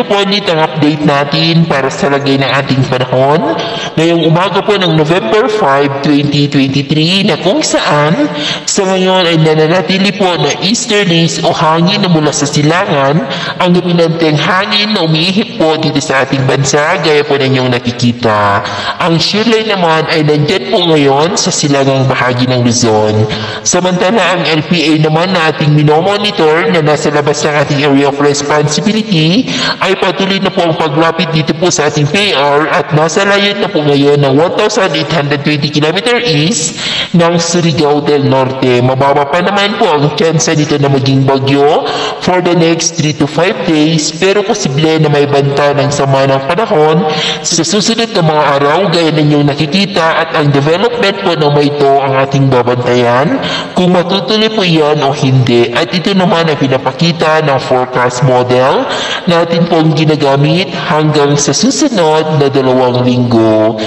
Ito po ulit ang update natin para sa lagay ng ating panahon. Ngayong umaga po ng November 5, 2023 na kung saan sa ngayon ay nananatili po na easterlies o hangin na mula sa silangan ang dominanteng hangin na umiihip po dito sa ating bansa gaya po ninyong nakikita. Ang shearline naman ay nandyan po ngayon sa silangang bahagi ng Luzon. Samantala ang LPA naman na ating minomonitor na nasa labas ng ating area of responsibility ay patuloy na po ang paglapit dito po sa ating PAR at nasa layon na po ngayon ng 1,820 km east ng Surigao del Norte. Mababa pa naman po ang tsansa nito na maging bagyo for the next 3 to 5 days pero posible na may banta ng sama ng panahon sa susunod na mga araw gaya ninyong nakikita at ang development po na may ito ang ating babantayan kung matutuloy po yan o hindi at ito naman ay pinapakita ng forecast model natin pong ginagamit hanggang sa susunod na dalawang linggo.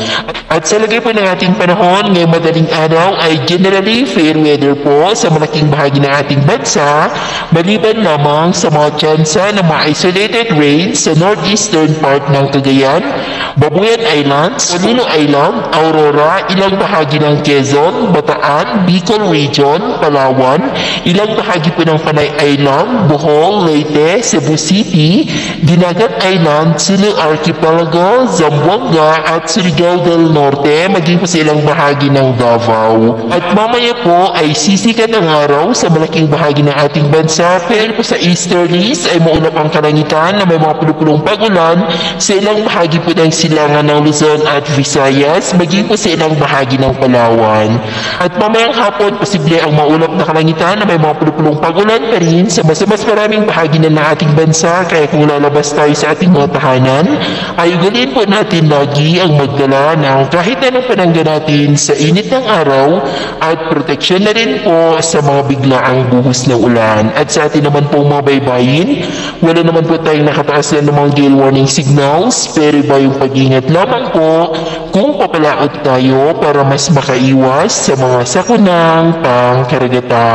At sa lagay po ng ating panahon, ngayong madaling araw ay generally fair weather po sa malaking bahagi ng ating bansa, maliban lamang sa mga tsansa ng mga isolated rains sa northeastern part ng Cagayan, Babuyan Islands, Polino Island, Aurora, ilang bahagi ng Quezon, Bataan, Bicol Region, Palawan, ilang bahagi po ng Panay Island, Bohol, Leyte, Cebu City, Dinagat Island, Sulu Archipelago, Zamboanga at Surigao del Norte, maging po sa ilang bahagi ng Davao. At mamaya po ay sisikat ang araw sa malaking bahagi ng ating bansa, pero po sa easterlies ay maulap ang kalangitan na may mga pulupulong pagulan sa ilang bahagi po ng silangan ng Luzon at Visayas, maging po sa ilang bahagi ng Palawan. At mamayang hapon, posible ang maulap na kalangitan na may mga pulupulong pagulan pa rin sa mas mas maraming bahagi na ng ating bansa, kaya kung lalabas tayo sa ating mga tahanan, ay ugaliin po natin lagi ang magdala ng kahit anong panangga natin sa init ng araw at proteksyon na rin po sa mga biglaang buhos ng ulan. At sa atin naman po mga baybayin, wala naman po tayong nakataas na ng mga gale warning signals, pero iba yung pag-ingat lamang po kung papalaot tayo para mas makaiwas sa mga sakunang pangkaragatan.